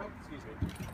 Oh, excuse me.